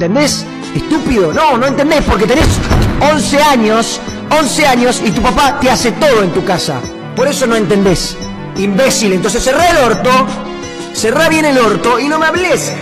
¿entendés? Estúpido, no, no entendés porque tenés 11 años, 11 años y tu papá te hace todo en tu casa. Por eso no entendés. Imbécil, entonces cerrá el orto, cerrá bien el orto y no me hables